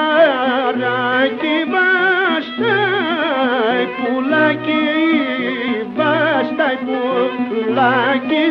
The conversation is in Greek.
Πουλάκι βάσταϊ, πουλάκι βάσταϊ, πουλάκι.